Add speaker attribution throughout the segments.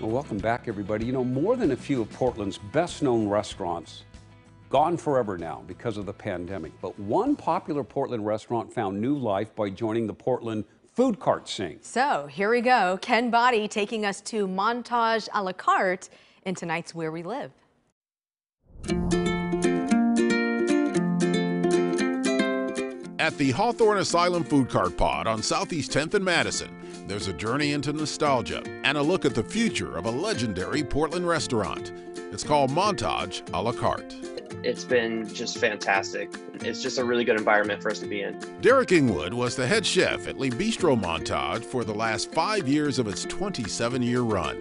Speaker 1: Well, welcome back, everybody. You know, more than a few of Portland's best known restaurants gone forever now because of the pandemic. But one popular Portland restaurant found new life by joining the Portland food cart scene.
Speaker 2: So here we go. Ken Boddie taking us to Montage a la carte in tonight's Where We Live.
Speaker 3: At the Hawthorne Asylum Food Cart Pod on Southeast 10th and Madison, there's a journey into nostalgia and a look at the future of a legendary Portland restaurant. It's called Montage a la carte.
Speaker 4: It's been just fantastic. It's just a really good environment for us to be in.
Speaker 3: Derek Ingwood was the head chef at Le Bistro Montage for the last five years of its 27 year run.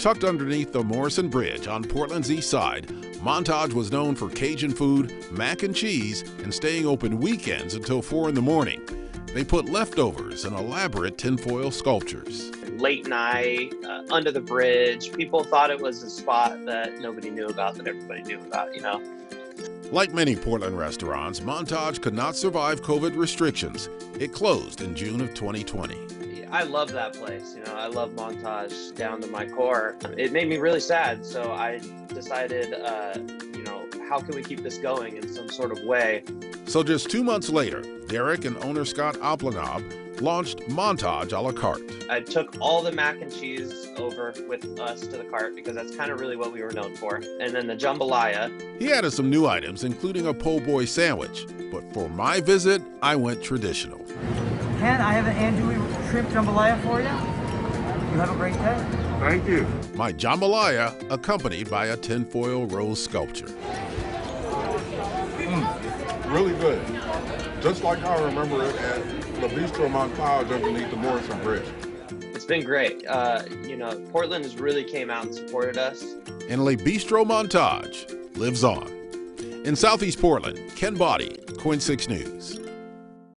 Speaker 3: Tucked underneath the Morrison Bridge on Portland's east side, Montage was known for Cajun food, mac and cheese, and staying open weekends until 4 in the morning. They put leftovers in elaborate tinfoil sculptures.
Speaker 4: Late night, uh, under the bridge, people thought it was a spot that nobody knew about, that everybody knew about, you know?
Speaker 3: Like many Portland restaurants, Montage could not survive COVID restrictions. It closed in June of 2020.
Speaker 4: I love that place. You know, I love Montage down to my core. It made me really sad, so I decided, uh, you know, how can we keep this going in some sort of way?
Speaker 3: So just two months later, Derek and owner Scott Oplanob launched Montage a la carte.
Speaker 4: I took all the mac and cheese over with us to the cart because that's kind of really what we were known for. And then the jambalaya.
Speaker 3: He added some new items, including a po' boy sandwich. But for my visit, I went traditional.
Speaker 5: Ken, I have an andouille shrimp jambalaya for you. You have a great day.
Speaker 6: Thank you.
Speaker 3: My jambalaya accompanied by a tinfoil rose sculpture.
Speaker 6: Mm, really good. Just like I remember it at the Bistro Montage underneath the Morrison Bridge.
Speaker 4: It's been great. Uh, you know, Portland has really came out and supported us.
Speaker 3: And Le Bistro Montage lives on. In Southeast Portland, Ken Boddie, KOIN 6 News.